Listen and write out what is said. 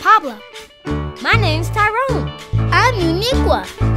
Pablo. My name's Tyrone. I'm Uniqua.